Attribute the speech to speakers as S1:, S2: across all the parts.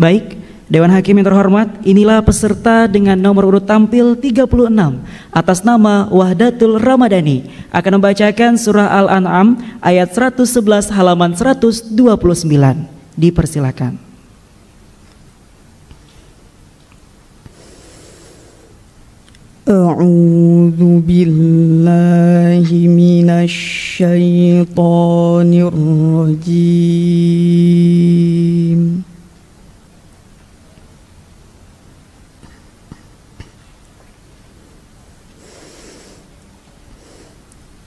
S1: Baik, Dewan Hakim yang terhormat, inilah peserta dengan nomor urut tampil 36 atas nama Wahdatul Ramadhani akan membacakan surah Al-An'am ayat 111 halaman 129. Dipersilakan.
S2: أعوذ بالله من الشيطان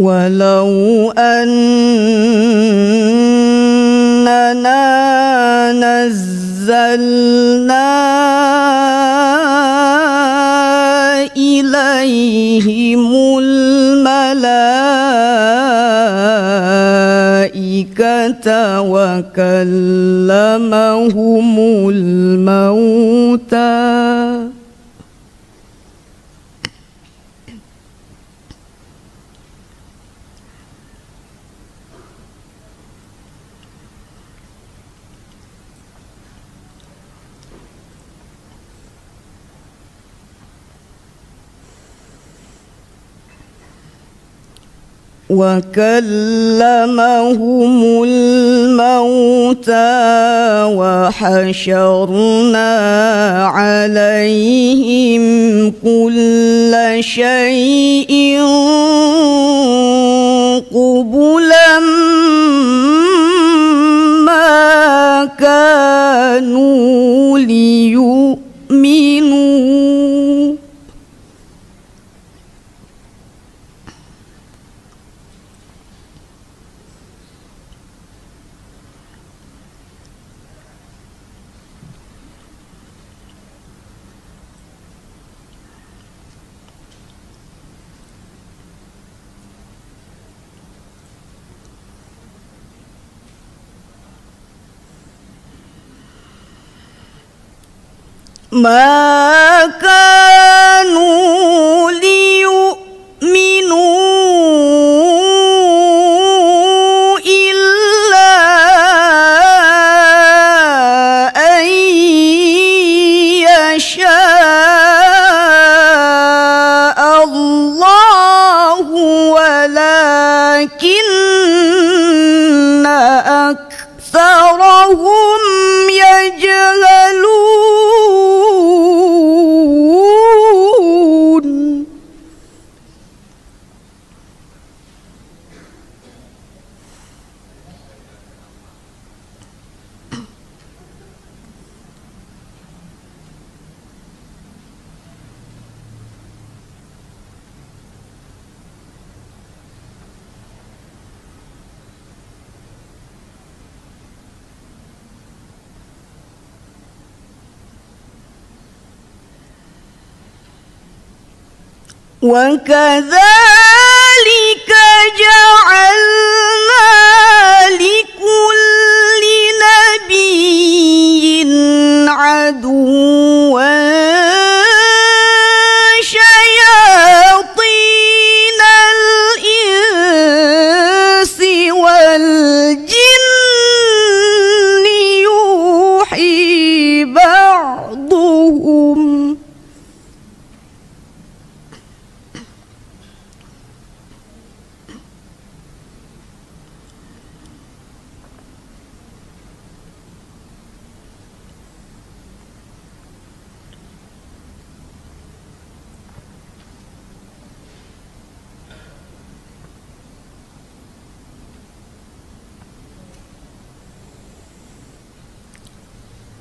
S2: ولو أننا نزلنا إليهم الملائكة وكلمهم وكلمهم الموتى وحشرنا عليهم كل شيء قبلا ما كانوا ليؤمنوا. ما وكذلك جعلنا لكل نبي عدوا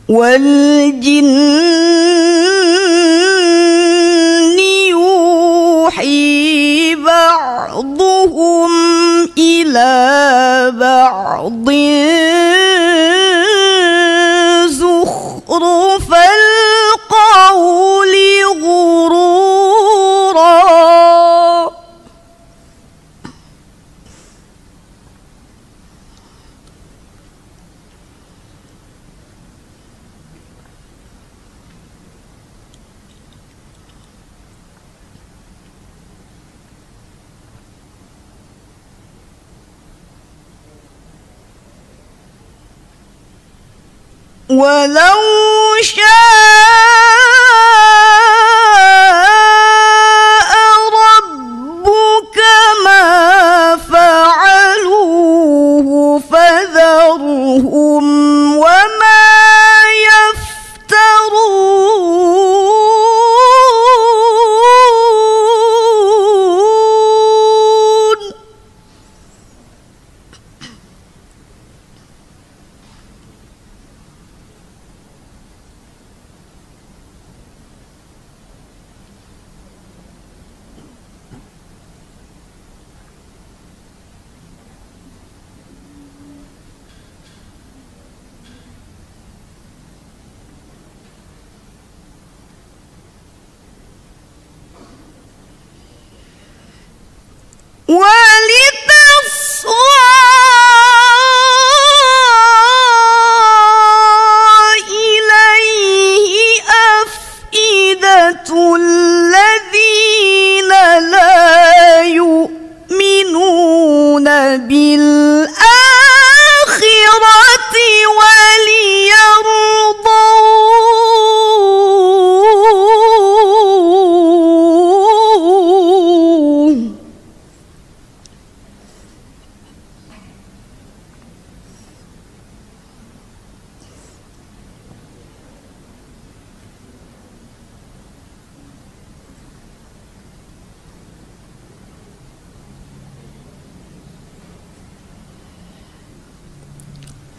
S2: والجن يوحي بعضهم إلى بعض. ولو شاء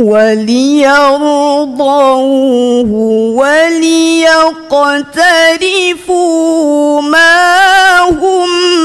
S2: وليرضوه وليقترفوا ما هم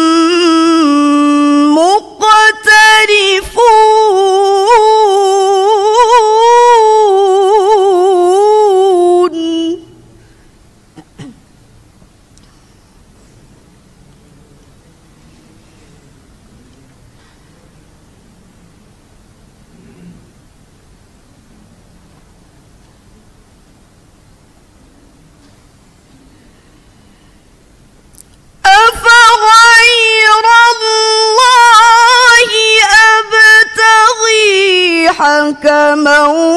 S2: não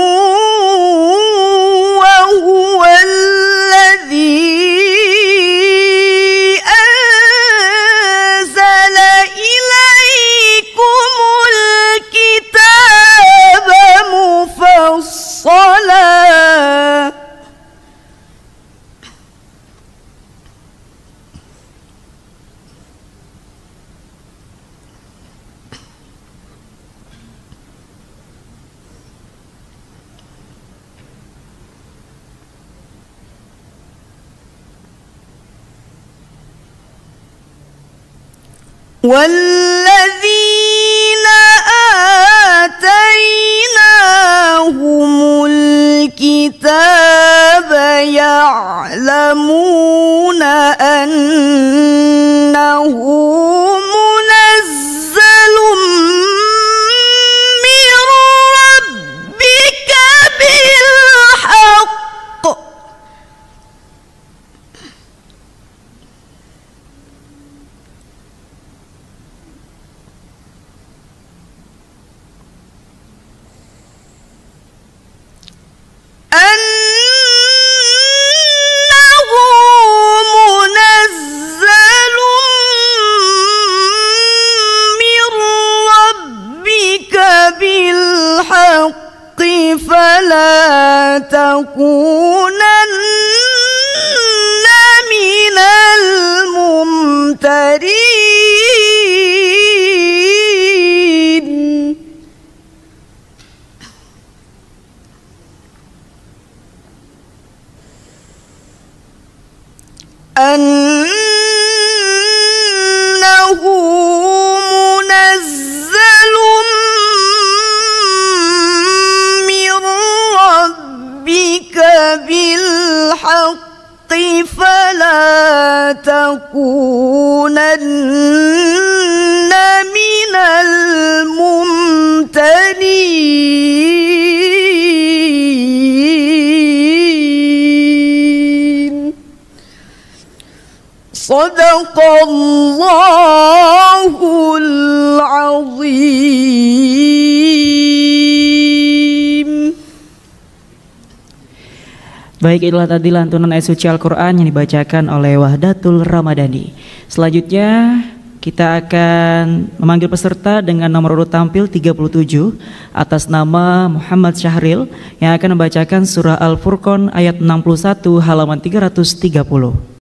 S2: والذين آتيناهم الكتاب يعلمون بالحق فلا تكونن من الممترين. أنه فلا تكونن من الممترين. صدق الله
S1: Baik itulah tadi lantunan ayat suci Al-Quran yang dibacakan oleh Wahdatul Ramadhani Selanjutnya kita akan memanggil peserta dengan nomor urut tampil 37 atas nama Muhammad Syahril yang akan membacakan surah Al-Furqan ayat 61 halaman 330.